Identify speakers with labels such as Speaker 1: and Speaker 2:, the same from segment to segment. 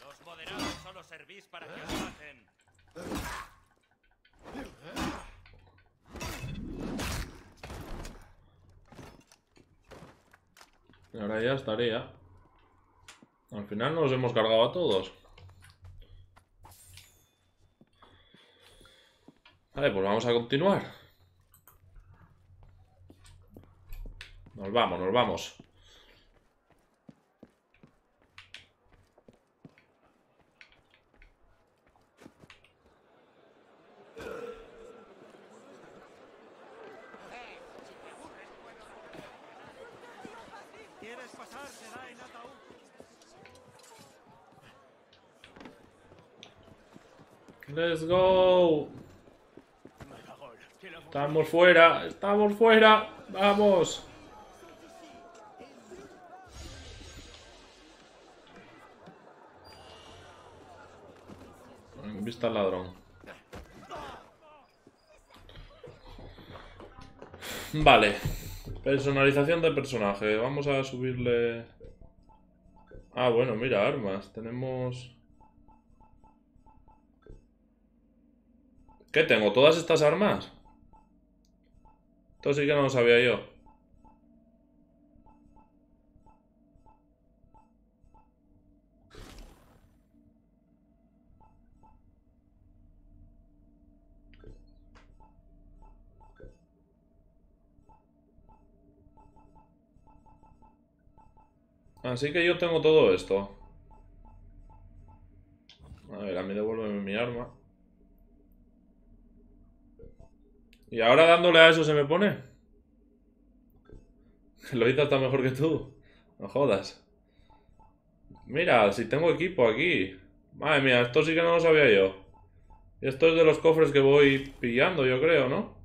Speaker 1: Los moderados solo servís para que os maten.
Speaker 2: Ahora ya estaría. Al final nos hemos cargado a todos. Vale, pues vamos a continuar. Nos vamos, nos vamos.
Speaker 3: ¿Quieres pasar? Será en ataúd.
Speaker 2: Let's go. Estamos fuera, estamos fuera. Vamos. Vista al ladrón. Vale. Personalización de personaje. Vamos a subirle... Ah, bueno, mira, armas. Tenemos... ¿Qué tengo? ¿Todas estas armas? Esto sí que no lo sabía yo. Así que yo tengo todo esto. A ver, a mí devuélveme mi arma. ¿Y ahora dándole a eso se me pone? Loita está mejor que tú. No jodas. Mira, si tengo equipo aquí. Madre mía, esto sí que no lo sabía yo. Esto es de los cofres que voy pillando, yo creo, ¿no?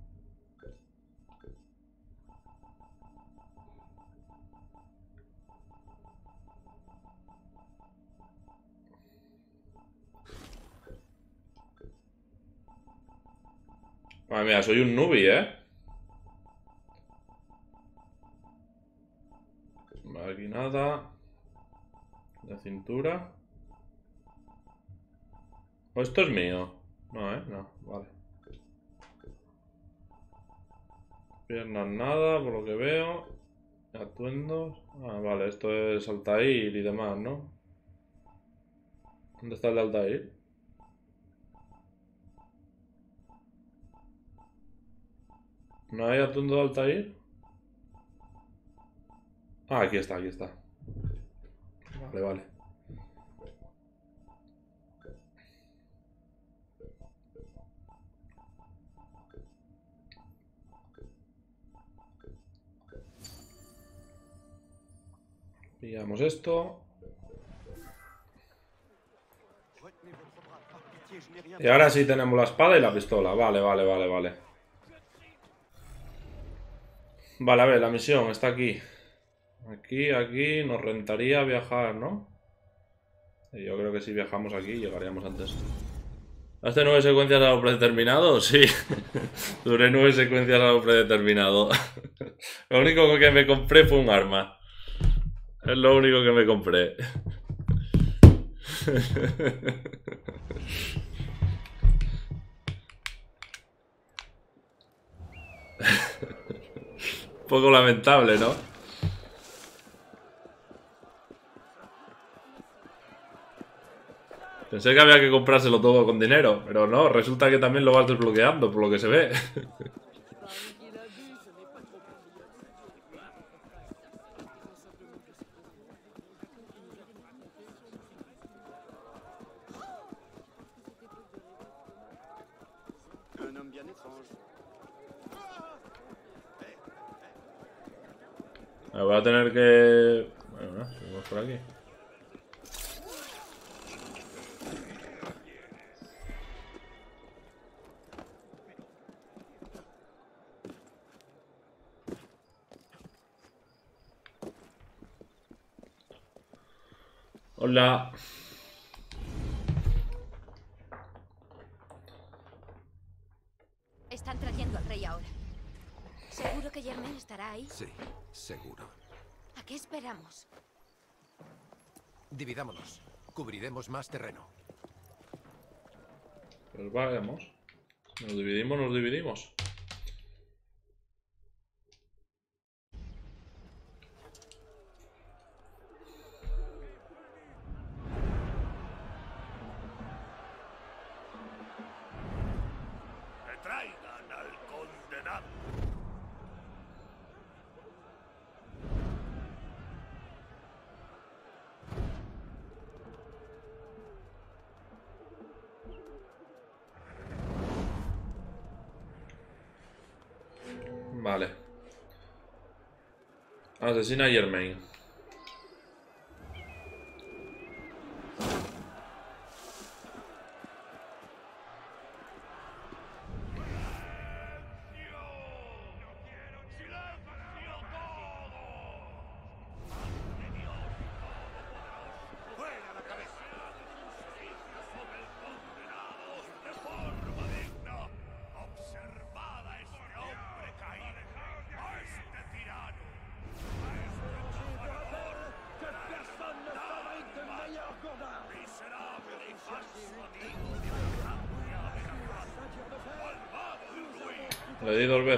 Speaker 2: Madre mía, soy un nubi, ¿eh? Aquí nada. De cintura. ¿O esto es mío? No, ¿eh? No, vale. Piernas nada, por lo que veo. Atuendos. Ah, vale, esto es Altair y demás, ¿no? ¿Dónde está el de Altair? ¿No hay atuendo de Altair? Ah, aquí está, aquí está. Vale, vale. Pillamos esto. Y ahora sí tenemos la espada y la pistola. Vale, vale, vale, vale. Vale, a ver, la misión está aquí. Aquí, aquí, nos rentaría viajar, ¿no? Yo creo que si viajamos aquí llegaríamos antes. ¿Haste nueve secuencias a lo predeterminado? Sí. Duré nueve secuencias a lo predeterminado. lo único que me compré fue un arma. Es lo único que me compré. Un poco lamentable, ¿no? Pensé que había que comprárselo todo con dinero, pero no, resulta que también lo vas desbloqueando, por lo que se ve. Me voy a tener que... Bueno, no, seguimos por aquí. Hola.
Speaker 4: Están trayendo al rey ahora. ¿Seguro que Germain estará ahí?
Speaker 5: Sí, seguro.
Speaker 4: ¿A qué ¿Qué esperamos?
Speaker 5: Dividámonos. Cubriremos más terreno.
Speaker 2: Pues vayamos. Nos dividimos, nos dividimos. Vale. Asesina Germain.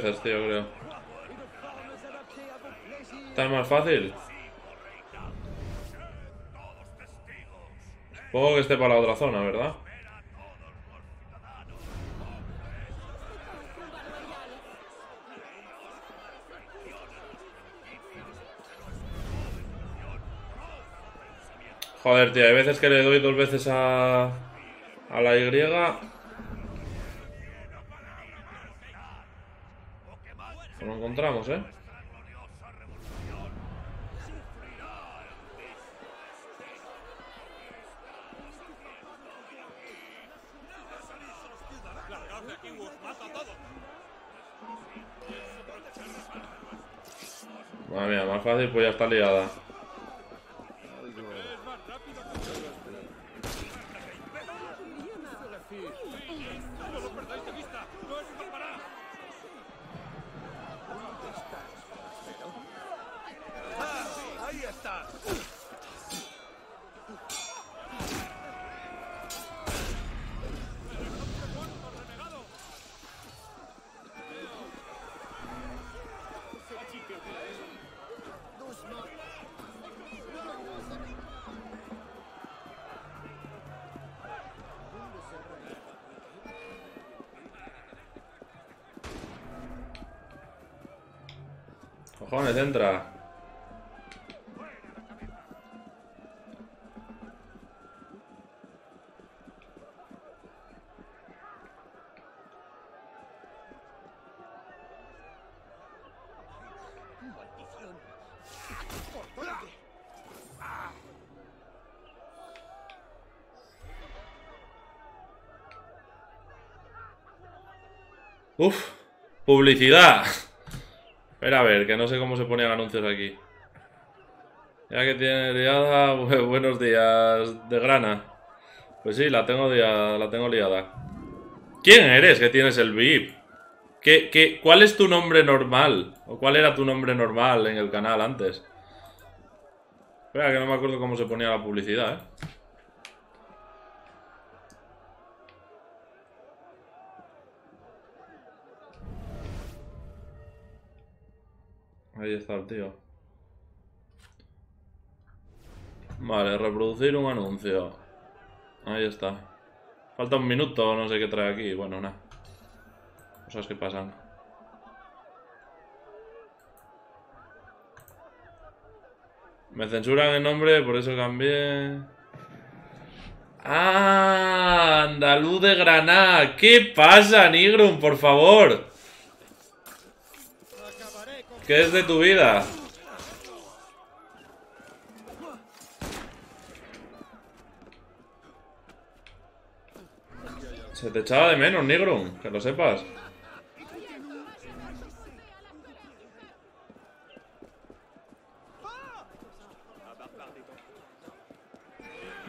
Speaker 2: Veces, tío, creo. ¿Está más fácil? Supongo que esté para la otra zona, ¿verdad? Joder, tío, hay veces que le doy dos veces a, a la Y. encontramos, ¿eh? Más fácil, pues ya está liada. Cojones, entra. Uf, publicidad. Espera a ver, que no sé cómo se ponían anuncios aquí. Ya que tiene liada, bu- buenos días de grana. Pues sí, la tengo liada, la tengo liada. ¿Quién eres que tienes el VIP? ¿Qué, qué, ¿Cuál es tu nombre normal? ¿O cuál era tu nombre normal en el canal antes? Espera, que no me acuerdo cómo se ponía la publicidad, ¿eh? Ahí está el tío. Vale, reproducir un anuncio. Ahí está. Falta un minuto, no sé qué trae aquí. Bueno, nada. Cosas que pasan. Me censuran el nombre, por eso cambié. ¡Ah! Andaluz de Granada. ¿Qué pasa, Nigrum? Por favor. ¿Qué es de tu vida? Se te echaba de menos, Nigrum, que lo sepas.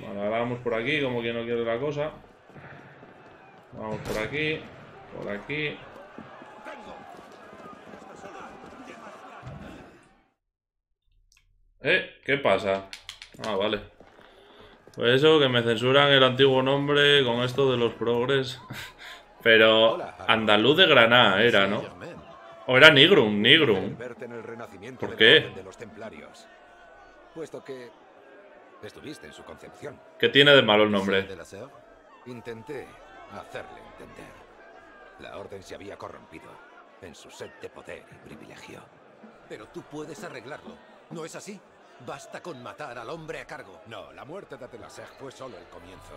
Speaker 2: Vale, ahora vamos por aquí, como quien no quiere la cosa. Vamos por aquí, por aquí. ¿Eh? ¿Qué pasa? Ah, vale. Pues eso, que me censuran el antiguo nombre con esto de los progres. Pero andaluz de Granada era, ¿no? O era Nigrum, Nigrum. ¿Por qué?
Speaker 5: Puesto que estuviste en su concepción.
Speaker 2: ¿Qué tiene de malo el nombre?
Speaker 5: Intenté hacerle entender. La orden se había corrompido en su sed de poder y privilegio. Pero tú puedes arreglarlo. ¿No es así? Basta con matar al hombre a cargo. No, la muerte de Telaseg fue solo el comienzo.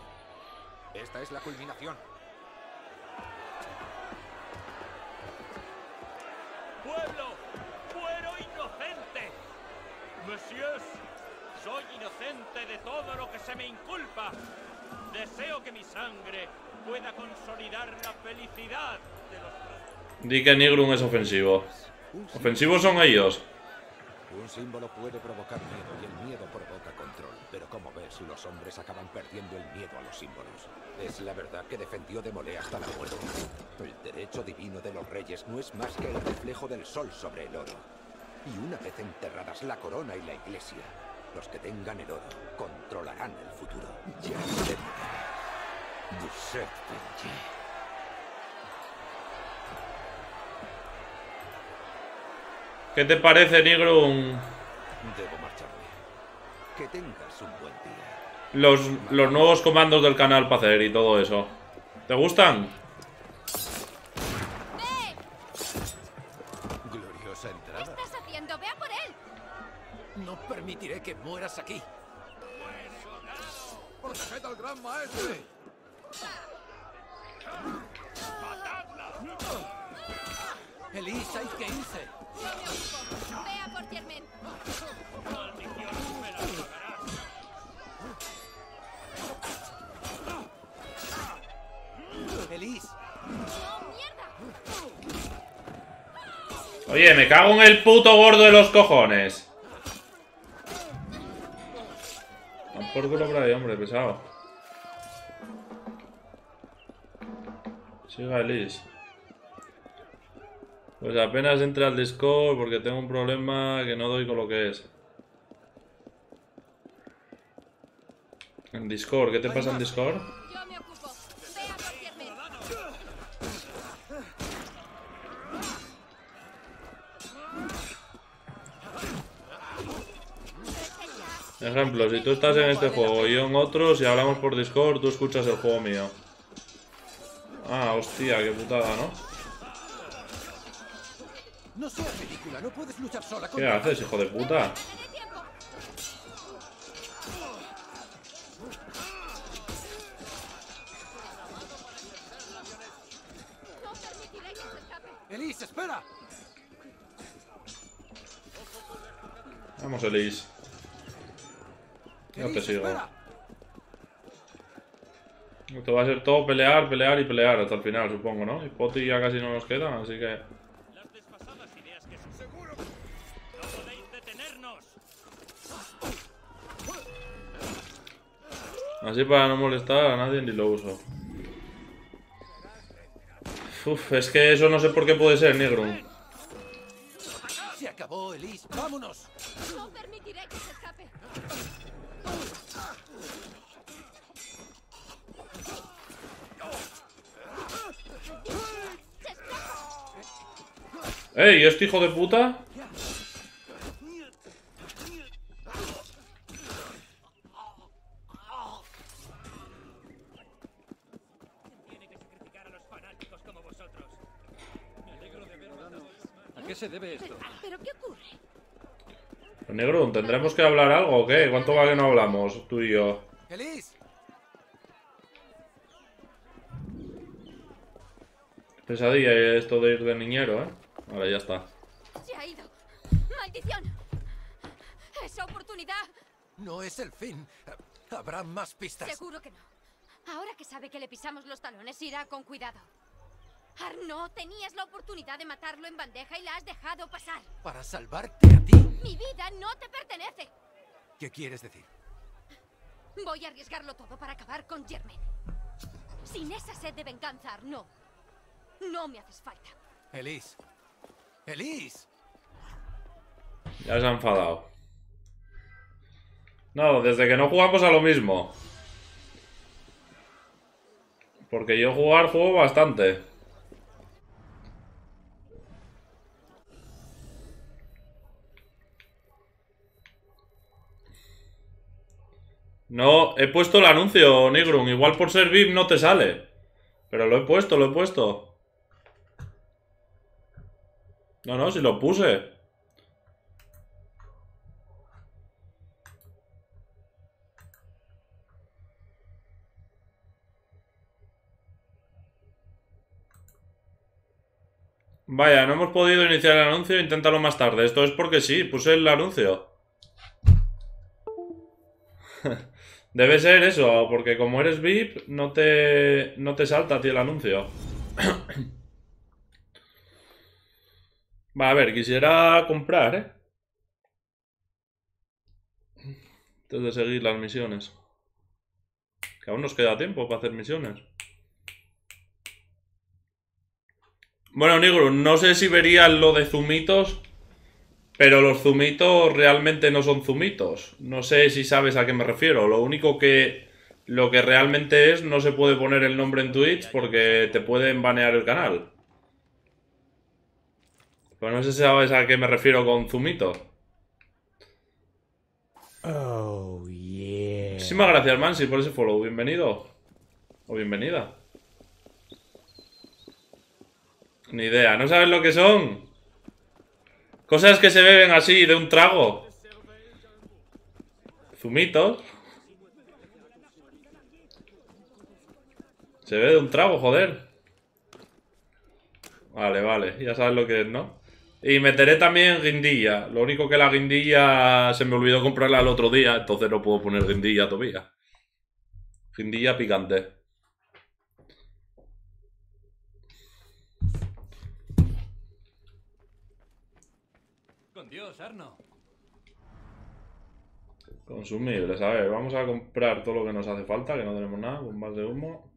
Speaker 5: Esta es la culminación.
Speaker 3: ¡Pueblo! ¡Fuero inocente! Messieurs, soy inocente de todo lo que se me inculpa. Deseo que mi sangre pueda consolidar la felicidad de los
Speaker 2: Di que Nigrum es ofensivo. Ofensivos son ellos.
Speaker 5: Un símbolo puede provocar miedo y el miedo provoca control. Pero como ves, los hombres acaban perdiendo el miedo a los símbolos. Es la verdad que defendió de Molé hasta la muerte. El derecho divino de los reyes no es más que el reflejo del sol sobre el oro. Y una vez enterradas la corona y la iglesia, los que tengan el oro controlarán el futuro. Ya Duset Benji.
Speaker 2: ¿Qué te parece, Nigrum?
Speaker 5: Debo marcharme. Que tengas un buen día.
Speaker 2: Los, los nuevos comandos del canal para hacer y todo eso. ¿Te gustan?
Speaker 5: Gloriosa
Speaker 4: ¿Qué
Speaker 5: entrada.
Speaker 4: estás haciendo? ¡Ve a por él!
Speaker 5: No permitiré que mueras aquí. ¡Proteged al gran maestre! ¡Elisa,
Speaker 4: me ocupo. Ve a por.
Speaker 5: ¡Elis!
Speaker 4: ¡No, mierda!
Speaker 2: Oye, me cago en el puto gordo de los cojones. A por culo por ahí, hombre, pesado. Siga Elise. Pues apenas entra al Discord porque tengo un problema que no doy con lo que es. En Discord, ¿qué te pasa en Discord?
Speaker 4: Yo me ocupo.
Speaker 2: Ejemplo, si tú estás en este juego y yo en otros y hablamos por Discord, tú escuchas el juego mío. Ah, hostia, qué putada, ¿no?
Speaker 5: No seas ridícula, no puedes luchar sola
Speaker 2: ¿Qué haces, hijo de puta?
Speaker 4: ¡Tiene tiempo! No permitiré que se escape.
Speaker 5: ¡Elis, espera!
Speaker 2: Vamos, Elise. No te sigo. Esto va a ser todo pelear, pelear y pelear hasta el final, supongo, ¿no? Y Poti ya casi no nos queda, así que... Así para no molestar a nadie ni lo uso. Uf, es que eso no sé por qué puede ser, Negrum.
Speaker 5: Se acabó, Elis. ¡Vámonos!
Speaker 4: No permitiré que se escape.
Speaker 2: ¡Ey, este hijo de puta!
Speaker 3: Tiene que sacrificar a los fanáticos como vosotros. Me alegro de ver
Speaker 6: ¿A qué se debe esto?
Speaker 4: ¿Pero qué ocurre?
Speaker 2: Negrum, ¿tendremos que hablar algo o qué? ¿Cuánto va que no hablamos, tú y yo?
Speaker 5: ¡Elis!
Speaker 2: Pesadilla esto de ir de niñero, ¿eh? Ahora ya está.
Speaker 4: Se ha ido. ¡Maldición! ¡Esa oportunidad!
Speaker 5: No es el fin. Habrá más pistas.
Speaker 4: Seguro que no. Ahora que sabe que le pisamos los talones, irá con cuidado. Arnaud, tenías la oportunidad de matarlo en bandeja y la has dejado pasar.
Speaker 5: Para salvarte a ti.
Speaker 4: Mi vida no te pertenece.
Speaker 5: ¿Qué quieres decir?
Speaker 4: Voy a arriesgarlo todo para acabar con Germain. Sin esa sed de venganza, Arnaud, no me haces falta.
Speaker 5: Elis. Elis.
Speaker 2: Ya se ha enfadado. No, desde que no jugamos a lo mismo. Porque yo jugar juego bastante. No, he puesto el anuncio, Nigrum. Igual por ser VIP no te sale. Pero lo he puesto, lo he puesto. No, no, si lo puse. Vaya, no hemos podido iniciar el anuncio, inténtalo más tarde. Esto es porque sí, puse el anuncio. Debe ser eso, porque como eres VIP, no te, no te salta a ti el anuncio. Va, a ver, quisiera comprar, ¿eh? Antes de seguir las misiones. Que aún nos queda tiempo para hacer misiones. Bueno, Negro, no sé si verías lo de zumitos, pero los zumitos realmente no son zumitos. No sé si sabes a qué me refiero. Lo único que lo que realmente es no se puede poner el nombre en Twitch porque te pueden banear el canal. Pero no sé si sabes a qué me refiero con zumito.
Speaker 7: Oh, yeah.
Speaker 2: Muchísimas gracias, Mansi, por ese follow. Bienvenido. O bienvenida. Ni idea. ¿No sabes lo que son? Cosas que se beben así, de un trago. Zumitos. Se bebe de un trago, joder. Vale, vale. Ya sabes lo que es, ¿no? Y meteré también guindilla. Lo único que la guindilla se me olvidó comprarla el otro día, entonces no puedo poner guindilla todavía. Guindilla picante. Consumibles, a ver, vamos a comprar todo lo que nos hace falta, que no tenemos nada, bombas de humo.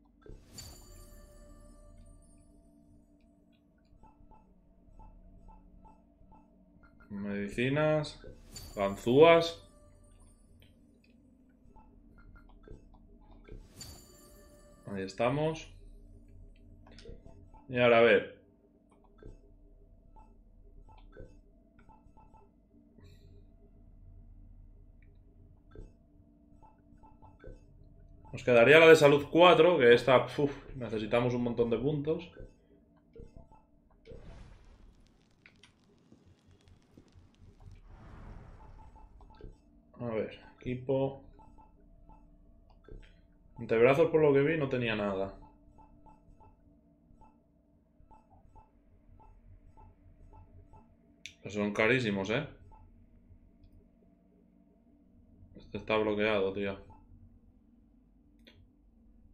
Speaker 2: Medicinas, ganzúas. Ahí estamos. Y ahora a ver. Nos quedaría la de salud 4, que esta, necesitamos un montón de puntos. A ver, equipo. Antebrazos, por lo que vi, no tenía nada. Pero son carísimos, ¿eh? Este está bloqueado, tío.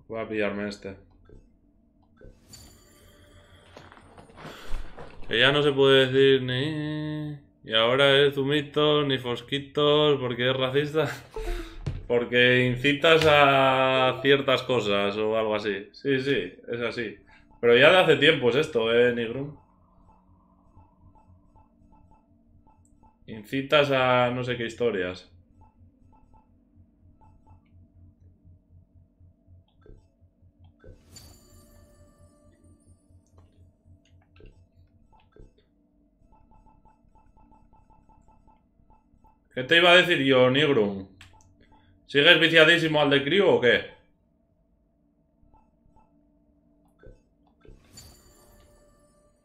Speaker 2: Voy a pillarme este. Que ya no se puede decir ni... Y ahora es zumitos, ni fosquitos, porque es racista. Porque incitas a ciertas cosas o algo así. Sí, sí, es así. Pero ya de hace tiempo es esto, ¿eh, Nigrum? Incitas a no sé qué historias. ¿Qué te iba a decir yo, Nigrum? ¿Sigues viciadísimo al de crío o qué?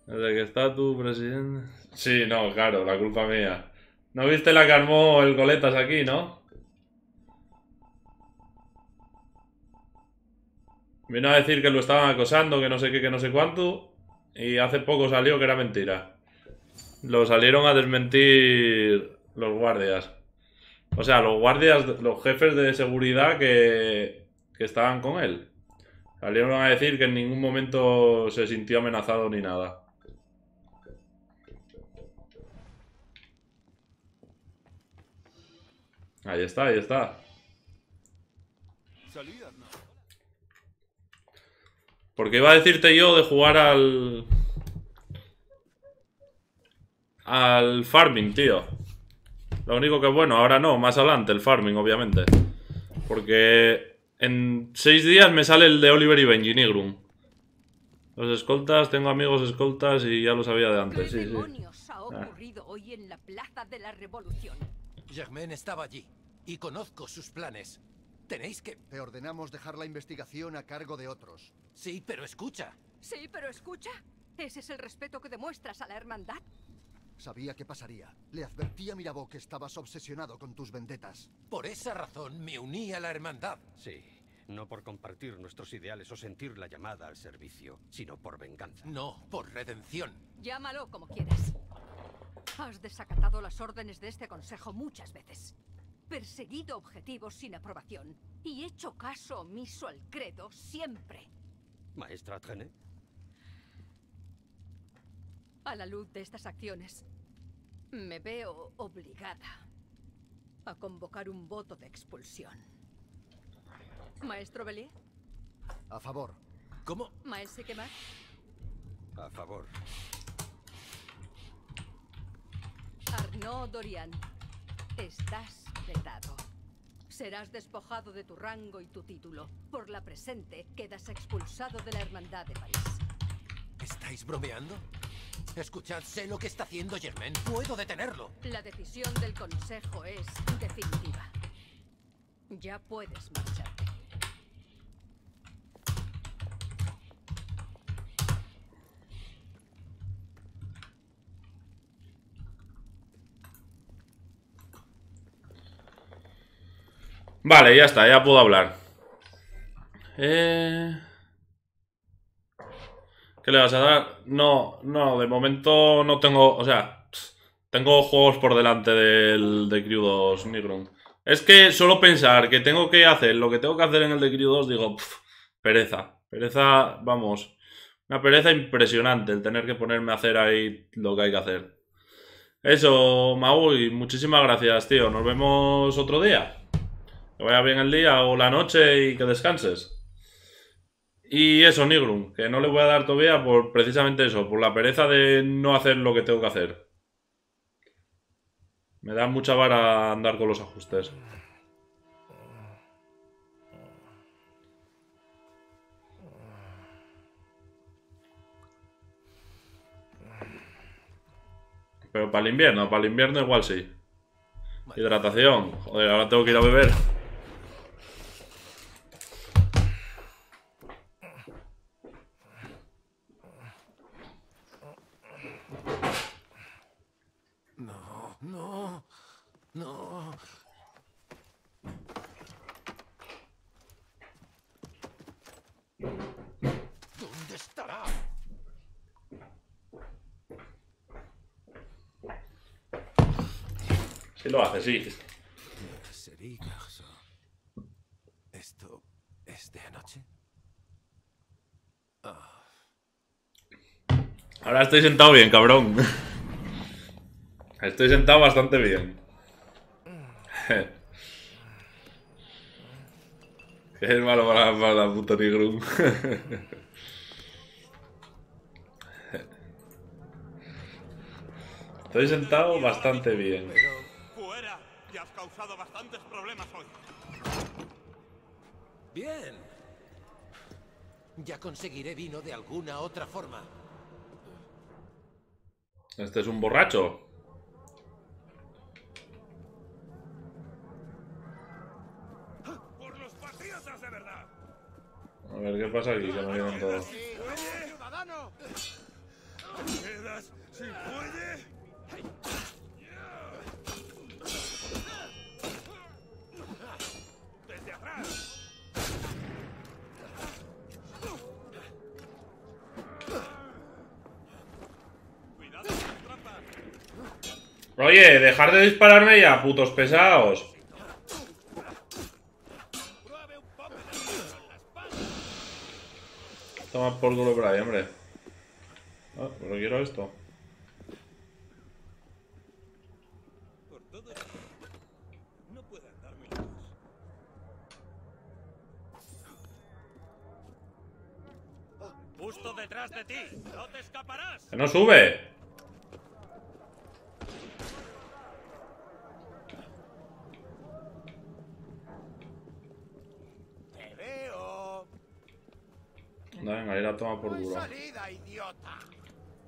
Speaker 2: Desde que está tu presidente. Sí, no, claro, la culpa mía. ¿No viste la que armó el Goletas aquí, no? Vino a decir que lo estaban acosando, que no sé qué, que no sé cuánto. Y hace poco salió que era mentira. Lo salieron a desmentir los guardias. O sea, los guardias, los jefes de seguridad que, que estaban con él. Salieron a decir que en ningún momento se sintió amenazado ni nada. Ahí está, ahí está. Porque iba a decirte yo de jugar al... Al farming, tío. Lo único que bueno, ahora no, más adelante, el farming, obviamente. Porque en seis días me sale el de Oliver y Benji Nigrum. Los escoltas, tengo amigos escoltas y ya lo sabía de
Speaker 8: ¿Qué
Speaker 2: antes, sí, sí.
Speaker 8: demonios ha ocurrido hoy en la Plaza de la Revolución?
Speaker 5: Germain estaba allí y conozco sus planes. Tenéis que...
Speaker 9: Te ordenamos dejar la investigación a cargo de otros.
Speaker 5: Sí, pero escucha.
Speaker 8: Sí, pero escucha. ¿Ese es el respeto que demuestras a la hermandad?
Speaker 9: Sabía que pasaría. Le advertí a Mirabó que estabas obsesionado con tus vendetas.
Speaker 5: Por esa razón me uní a la hermandad.
Speaker 10: Sí, no por compartir nuestros ideales o sentir la llamada al servicio, sino por venganza.
Speaker 5: No, por redención.
Speaker 8: Llámalo como quieras. Has desacatado las órdenes de este consejo muchas veces. Perseguido objetivos sin aprobación y hecho caso omiso al credo siempre.
Speaker 10: Maestra Trenet,
Speaker 8: A la luz de estas acciones, me veo obligada a convocar un voto de expulsión. Maestro Bellier,
Speaker 9: A favor.
Speaker 5: ¿Cómo?
Speaker 8: maestro Quemar,
Speaker 10: a favor.
Speaker 8: Arnaud Dorian, estás vetado. Serás despojado de tu rango y tu título. Por la presente, quedas expulsado de la Hermandad de París.
Speaker 5: ¿Estáis bromeando? Escuchad, sé lo que está haciendo Germain. Puedo detenerlo.
Speaker 8: La decisión del Consejo es definitiva. Ya puedes marcharte.
Speaker 2: Vale, ya está, ya puedo hablar. Eh... ¿Qué le vas a dar? No, no, de momento no tengo. O sea, tengo juegos por delante del de Crew 2 Nigrum. Es que solo pensar que tengo que hacer lo que tengo que hacer en el de Crew 2, digo, pereza. Pereza, vamos. Una pereza impresionante el tener que ponerme a hacer ahí lo que hay que hacer. Eso, Maui, muchísimas gracias, tío. Nos vemos otro día. Que vaya bien el día o la noche y que descanses. Y eso, Nigrum, que no le voy a dar todavía por precisamente eso, por la pereza de no hacer lo que tengo que hacer. Me da mucha vara andar con los ajustes. Pero para el invierno, para el invierno igual sí. Hidratación. Joder, ahora tengo que ir a beber.
Speaker 5: No, no, no. ¿Dónde estará?
Speaker 2: Sí lo hace, sí.
Speaker 5: Serí Garçon. ¿Esto es de anoche?
Speaker 2: Ahora estoy sentado bien, cabrón. Estoy sentado bastante bien. Qué malo para, para la puta Nigrum. Estoy sentado bastante bien.
Speaker 1: Causado bastantes problemas hoy.
Speaker 5: Bien. Ya conseguiré vino de alguna otra forma.
Speaker 2: Este es un borracho.
Speaker 1: ¡Por los patriotas de verdad!
Speaker 2: A ver qué pasa aquí, que vienen todos.
Speaker 1: ciudadano! ¿Quedas sin fuelle?
Speaker 2: Oye, dejar de dispararme ya, putos pesados. Toma por culo por ahí, hombre. Ah, pero quiero esto.
Speaker 3: Justo detrás de ti. No te escaparás.
Speaker 2: ¡Que no sube! Venga, ir a tomar por
Speaker 1: idiota.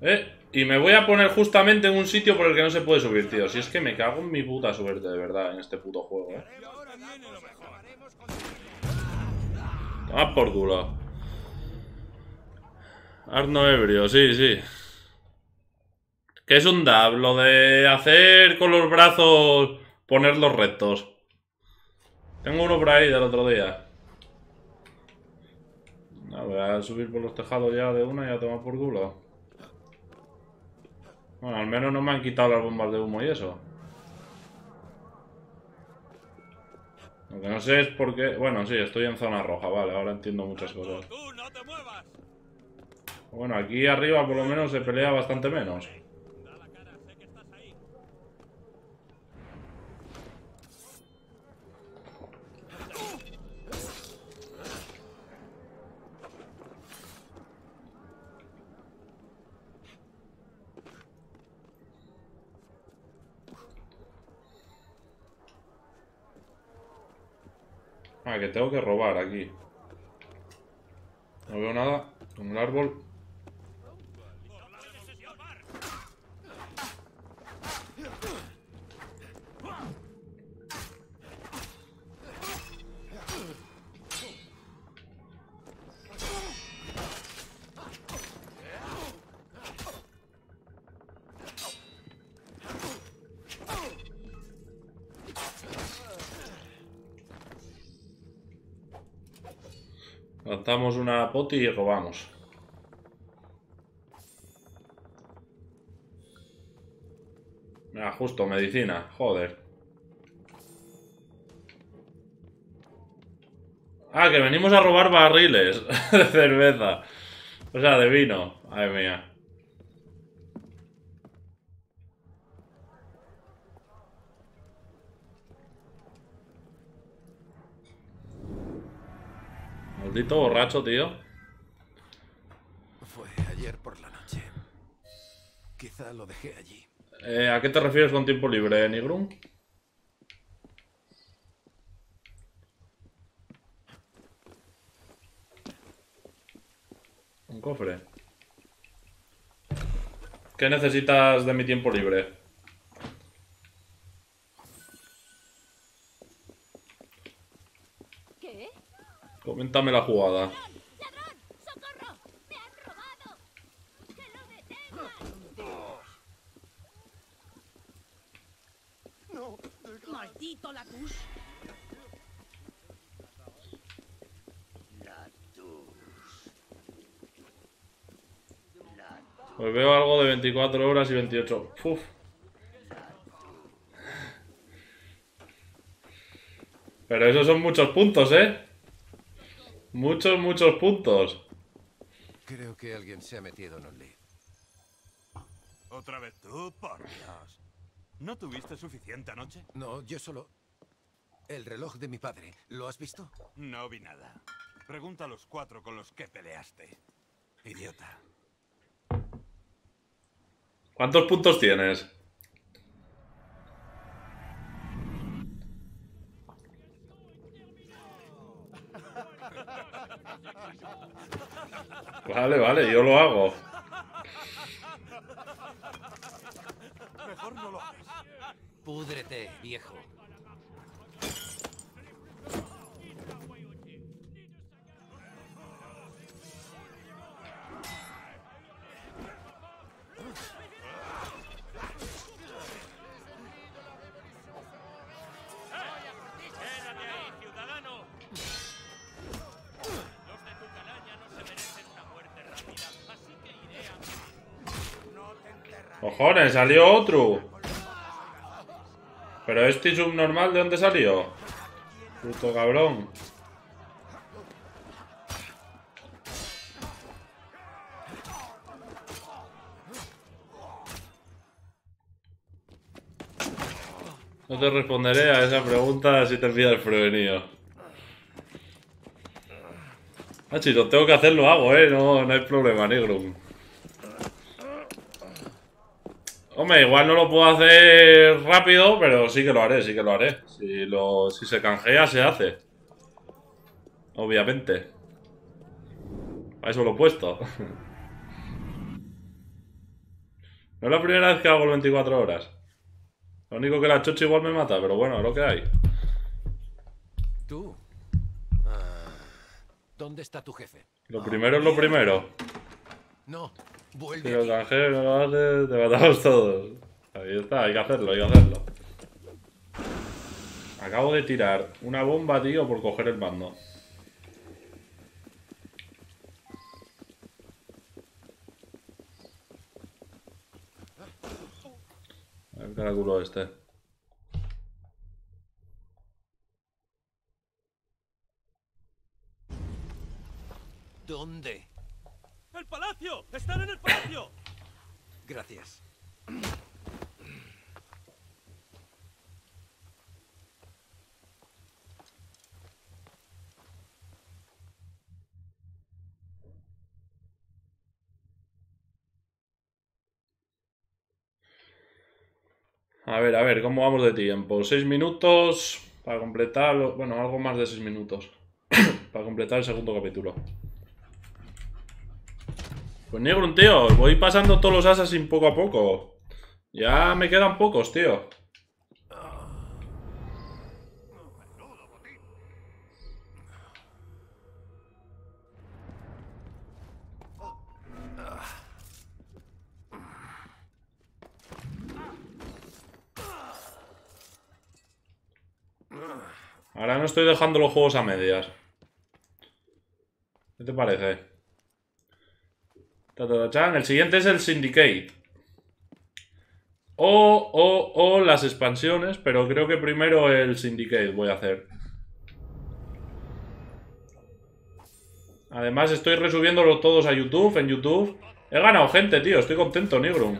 Speaker 2: Eh, y me voy a poner justamente en un sitio por el que no se puede subir, tío. Si es que me cago en mi puta suerte, de verdad, en este puto juego, eh. Toma por culo. Arno ebrio, sí, sí. ¿Qué es un dab? Lo de hacer con los brazos ponerlos rectos. Tengo uno por ahí del otro día. No, voy a subir por los tejados ya de una y a tomar por culo. Bueno, al menos no me han quitado las bombas de humo y eso. Lo que no sé es por qué... Bueno, sí, estoy en zona roja, vale, ahora entiendo muchas cosas. Bueno, aquí arriba por lo menos se pelea bastante menos.
Speaker 3: Da la cara, sé que estás ahí.
Speaker 2: Que tengo que robar aquí. No veo nada. El árbol. Lanzamos una poti y robamos. Ah, justo, medicina. Joder. Ah, que venimos a robar barriles de cerveza. O sea, de vino. Ay, mía. Maldito borracho, tío.
Speaker 5: Fue ayer por la noche. Quizá lo dejé allí.
Speaker 2: Eh, ¿A qué te refieres con tiempo libre, Nigrum? Un cofre. ¿Qué necesitas de mi tiempo libre?
Speaker 4: ¿Qué?
Speaker 2: Coméntame la jugada.
Speaker 8: ¡Maldito Latus!
Speaker 2: Pues veo algo de 24 horas y 28. Uf. Pero esos son muchos puntos, ¿eh? Muchos, muchos puntos.
Speaker 5: Creo que alguien se ha metido en Only.
Speaker 1: ¿Otra vez tú? Por Dios. ¿No tuviste suficiente anoche?
Speaker 5: No, yo solo... El reloj de mi padre. ¿Lo has visto?
Speaker 1: No vi nada. Pregunta a los cuatro con los que peleaste. Idiota.
Speaker 2: ¿Cuántos puntos tienes? Vale, vale, yo lo hago.
Speaker 1: Mejor no lo hagas.
Speaker 5: Púdrete, viejo.
Speaker 2: Cojones, salió otro. Pero este subnormal, ¿de dónde salió? Puto cabrón. No te responderé a esa pregunta si te pillas prevenido. Ah, si lo tengo que hacer, lo hago, eh. No, no hay problema, negro. Hombre, igual no lo puedo hacer rápido, pero sí que lo haré, sí que lo haré. Si, lo, si se canjea, se hace. Obviamente. Para eso lo he puesto. No es la primera vez que hago el 24 horas. Lo único que la chocha igual me mata, pero bueno, es lo que hay.
Speaker 5: Tú. Ah, ¿Dónde está tu jefe?
Speaker 2: Lo primero es lo primero.
Speaker 5: No, vuelve
Speaker 2: los
Speaker 5: aquí.
Speaker 2: canjeros no lo haces, te matamos todos. Ahí está, hay que hacerlo, hay que hacerlo. Acabo de tirar una bomba, tío, por coger el mando. El caraculo este.
Speaker 5: ¿Dónde?
Speaker 3: ¡El palacio! ¡Están en el palacio!
Speaker 5: Gracias.
Speaker 2: A ver, a ver, ¿cómo vamos de tiempo? Seis minutos para completar, lo- bueno, algo más de seis minutos. para completar el segundo capítulo. Pues Negro, tío, voy pasando todos los Assassin poco a poco. Ya me quedan pocos, tío. Ahora no estoy dejando los juegos a medias. ¿Qué te parece? El siguiente es el Syndicate. O, o, o las expansiones, pero creo que primero el Syndicate voy a hacer. Además estoy resubiéndolo todos a YouTube, en YouTube. He ganado gente, tío, estoy contento, Nigrum.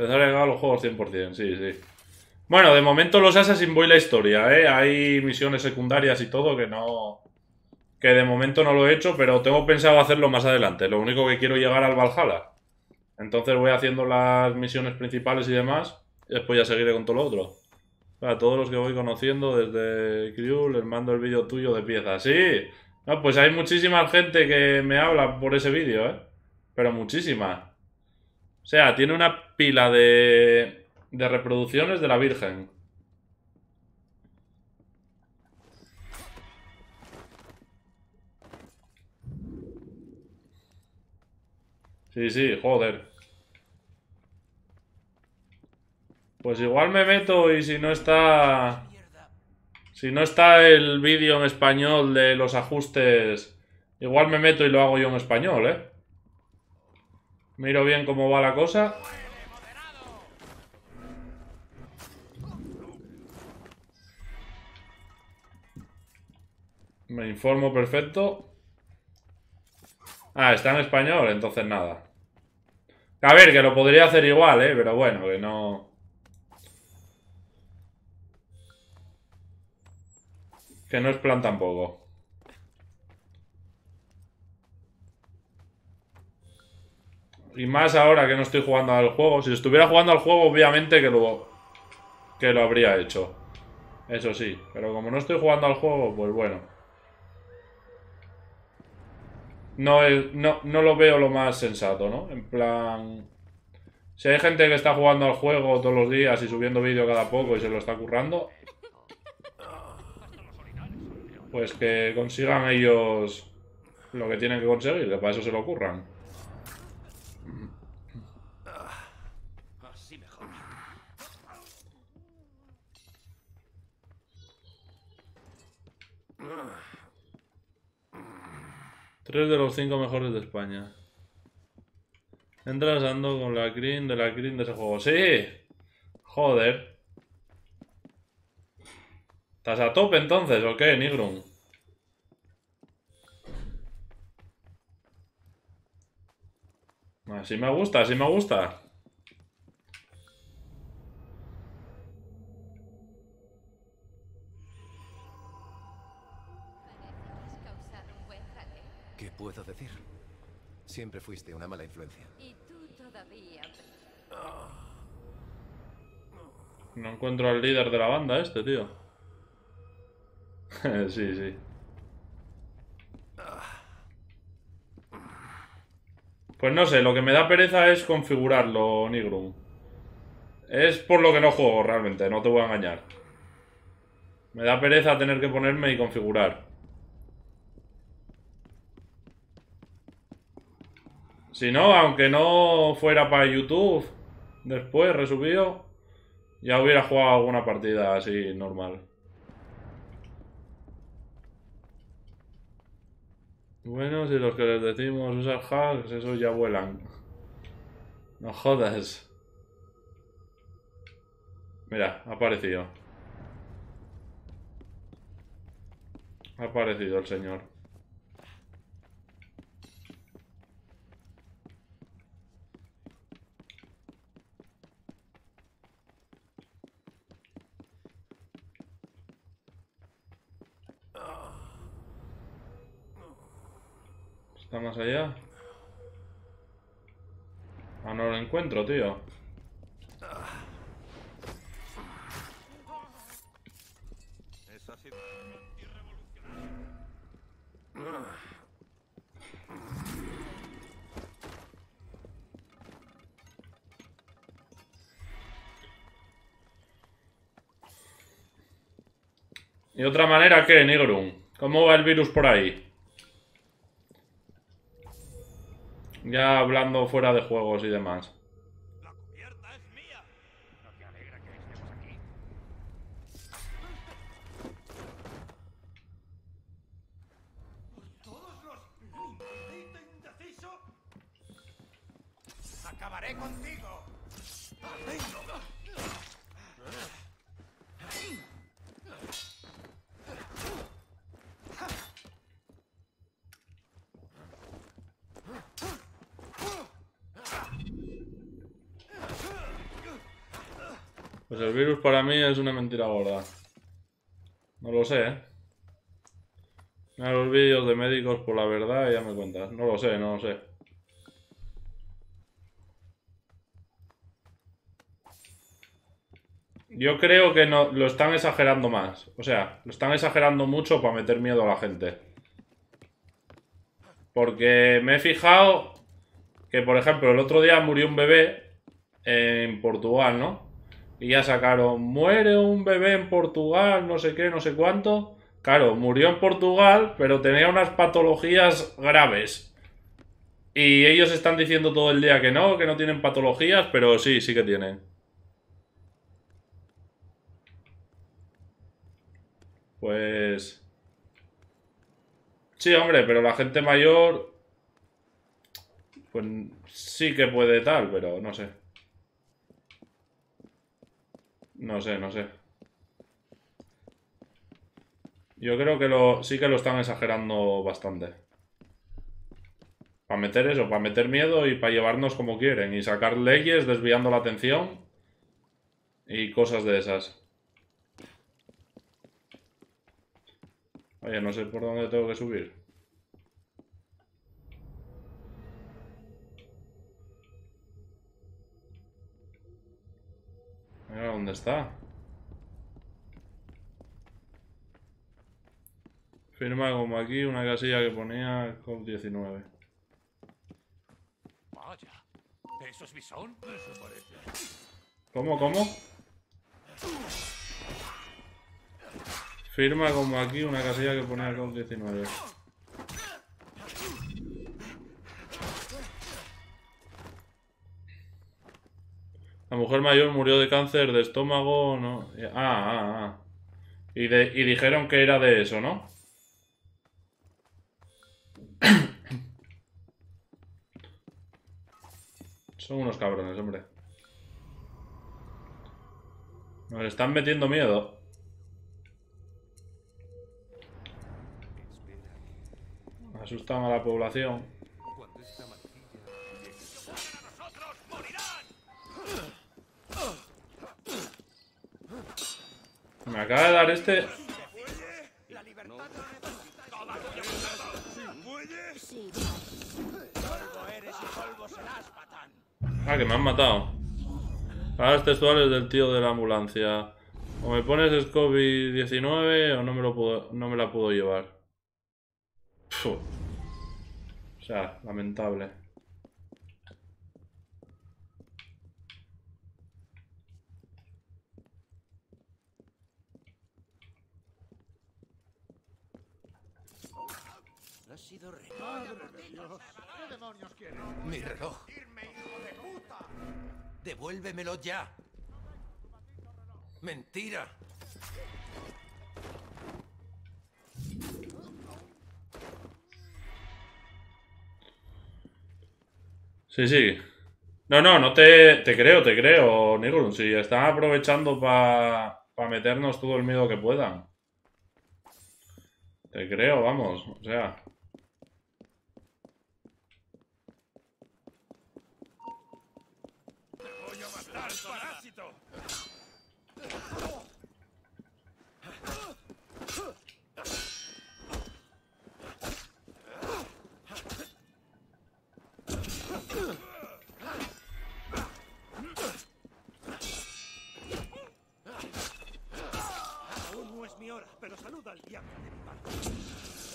Speaker 2: Empezar a llegar los juegos 100%, sí, sí. Bueno, de momento los Assassin voy la historia, ¿eh? Hay misiones secundarias y todo que no... Que de momento no lo he hecho, pero tengo pensado hacerlo más adelante. Lo único que quiero llegar al Valhalla. Entonces voy haciendo las misiones principales y demás. Y después ya seguiré con todo lo otro. A todos los que voy conociendo desde Crew les mando el vídeo tuyo de piezas. Sí. Pues hay muchísima gente que me habla por ese vídeo, ¿eh? Pero muchísima. O sea, tiene una pila de, de reproducciones de la Virgen. Sí, sí, joder. Pues igual me meto y si no está... Si no está el vídeo en español de los ajustes, igual me meto y lo hago yo en español, ¿eh? Miro bien cómo va la cosa. Me informo perfecto. Ah, está en español, entonces nada. A ver, que lo podría hacer igual, ¿eh? Pero bueno, que no... Que no es plan tampoco. Y más ahora que no estoy jugando al juego. Si estuviera jugando al juego, obviamente que lo, que lo habría hecho. Eso sí. Pero como no estoy jugando al juego, pues bueno. No, no, no lo veo lo más sensato, ¿no? En plan... Si hay gente que está jugando al juego todos los días y subiendo vídeo cada poco y se lo está currando, pues que consigan ellos lo que tienen que conseguir, que para eso se lo curran.
Speaker 3: Así mejor.
Speaker 2: Tres de los cinco mejores de España. Entras ando con la crin de la crin de ese juego. ¡Sí! Joder. ¿Estás a tope entonces o qué, Nigrum? Así me gusta, así me gusta.
Speaker 5: ¿Qué puedo decir?
Speaker 11: Siempre fuiste una mala influencia.
Speaker 4: Y tú todavía...
Speaker 2: No encuentro al líder de la banda este, tío. sí, sí. Pues no sé, lo que me da pereza es configurarlo, Nigrum. Es por lo que no juego realmente, no te voy a engañar. Me da pereza tener que ponerme y configurar. Si no, aunque no fuera para YouTube, después resubido, ya hubiera jugado alguna partida así normal. Bueno, si los que les decimos usar hacks, esos ya vuelan. No jodas. Mira, ha aparecido. Ha aparecido el señor. ¿Está más allá? Ah, no lo encuentro, tío. ¿Y otra manera qué, Nigrum? ¿Cómo va el virus por ahí? Ya hablando fuera de juegos y demás. El virus para mí es una mentira gorda. No lo sé, ¿eh? Los vídeos de médicos por la verdad y ya me cuentas. No lo sé, no lo sé. Yo creo que no, lo están exagerando más. O sea, lo están exagerando mucho para meter miedo a la gente. Porque me he fijado que, por ejemplo, el otro día murió un bebé en Portugal, ¿no? Y ya sacaron, muere un bebé en Portugal, no sé qué, no sé cuánto. Claro, murió en Portugal, pero tenía unas patologías graves. Y ellos están diciendo todo el día que no, que no tienen patologías, pero sí, sí que tienen. Pues... Sí, hombre, pero la gente mayor... Pues sí que puede tal, pero no sé. No sé, no sé. Yo creo que lo, sí que lo están exagerando bastante. Para meter eso, para meter miedo y para llevarnos como quieren. Y sacar leyes desviando la atención. Y cosas de esas. Oye, no sé por dónde tengo que subir. Mira dónde está. Firma como aquí una casilla que ponía COP19.
Speaker 1: Vaya. ¿Eso es bisón? Eso parece.
Speaker 2: ¿Cómo, cómo? Firma como aquí una casilla que ponía COP19. La mujer mayor murió de cáncer de estómago, ¿no? Ah, ah, ah. Y, de, y dijeron que era de eso, ¿no? Son unos cabrones, hombre. Nos están metiendo miedo. Asustan a la población. Me acaba de dar este... Ah, que me han matado. Palabras textuales del tío de la ambulancia. O me pones Scooby 19 o no me, lo puedo, no me la puedo llevar. O sea, lamentable.
Speaker 5: Ha sido re-
Speaker 1: ¿Qué demonios quieres?
Speaker 5: Mi reloj.
Speaker 1: ¡Irme, hijo de puta!
Speaker 5: Devuélvemelo ya. Mentira.
Speaker 2: Sí, sí. No, no, no te, te creo, te creo, Nigurun. Si están aprovechando para meternos todo el miedo que puedan. Te creo, vamos. O sea.
Speaker 1: Pero saluda al diablo de mi parte.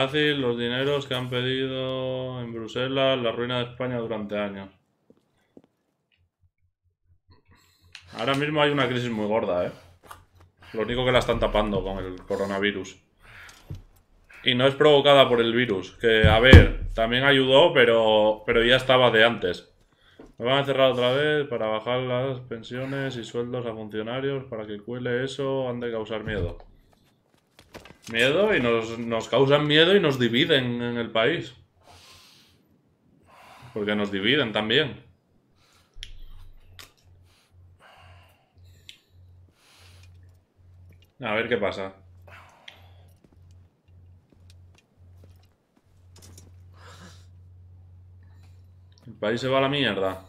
Speaker 2: Fácil, los dineros que han pedido en Bruselas, la ruina de España durante años. Ahora mismo hay una crisis muy gorda, ¿eh? Lo único que la están tapando con el coronavirus. Y no es provocada por el virus, que a ver, también ayudó, pero, pero ya estaba de antes. Me van a cerrar otra vez para bajar las pensiones y sueldos a funcionarios para que cuele eso han de causar miedo. Miedo y nos, nos causan miedo y nos dividen en el país. Porque nos dividen también. A ver qué pasa. El país se va a la mierda.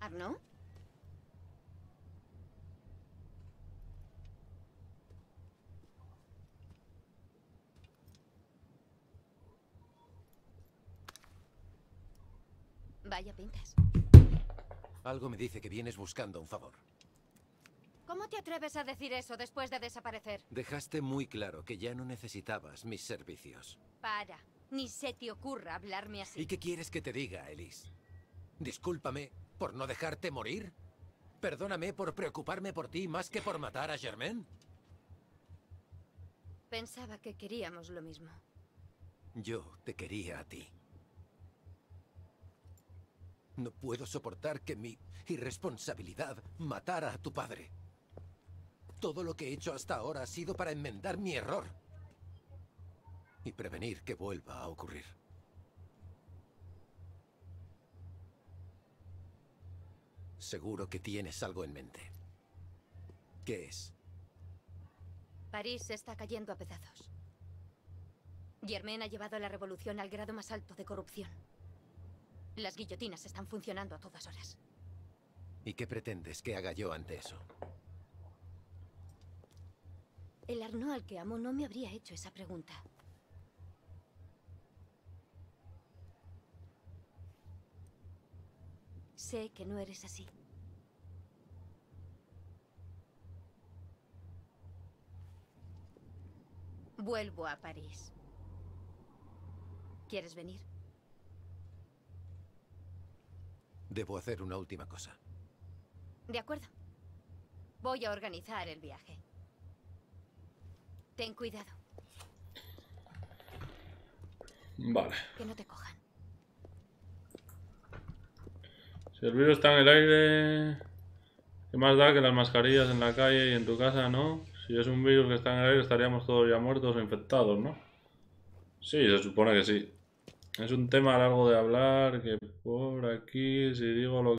Speaker 4: ¿Arno? Vaya pintas.
Speaker 5: Algo me dice que vienes buscando un favor.
Speaker 4: ¿Cómo te atreves a decir eso después de desaparecer?
Speaker 5: Dejaste muy claro que ya no necesitabas mis servicios.
Speaker 4: Para. Ni se te ocurra hablarme así.
Speaker 5: ¿Y qué quieres que te diga, Elise? Discúlpame por no dejarte morir. Perdóname por preocuparme por ti más que por matar a Germain.
Speaker 4: Pensaba que queríamos lo mismo.
Speaker 5: Yo te quería a ti. No puedo soportar que mi irresponsabilidad matara a tu padre. Todo lo que he hecho hasta ahora ha sido para enmendar mi error. Y prevenir que vuelva a ocurrir. Seguro que tienes algo en mente. ¿Qué es?
Speaker 4: París está cayendo a pedazos. Germain ha llevado la revolución al grado más alto de corrupción. Las guillotinas están funcionando a todas horas.
Speaker 5: ¿Y qué pretendes que haga yo ante eso?
Speaker 4: El Arnaud al que amo no me habría hecho esa pregunta. Sé que no eres así. Vuelvo a París. ¿Quieres venir?
Speaker 5: Debo hacer una última cosa.
Speaker 4: De acuerdo. Voy a organizar el viaje. Ten cuidado,
Speaker 2: Vale.
Speaker 4: que no te cojan.
Speaker 2: Si el virus está en el aire, ¿qué más da que las mascarillas en la calle y en tu casa, no? Si es un virus que está en el aire, estaríamos todos ya muertos o infectados, ¿no? Sí, se supone que sí. Es un tema largo de hablar, que por aquí, si digo lo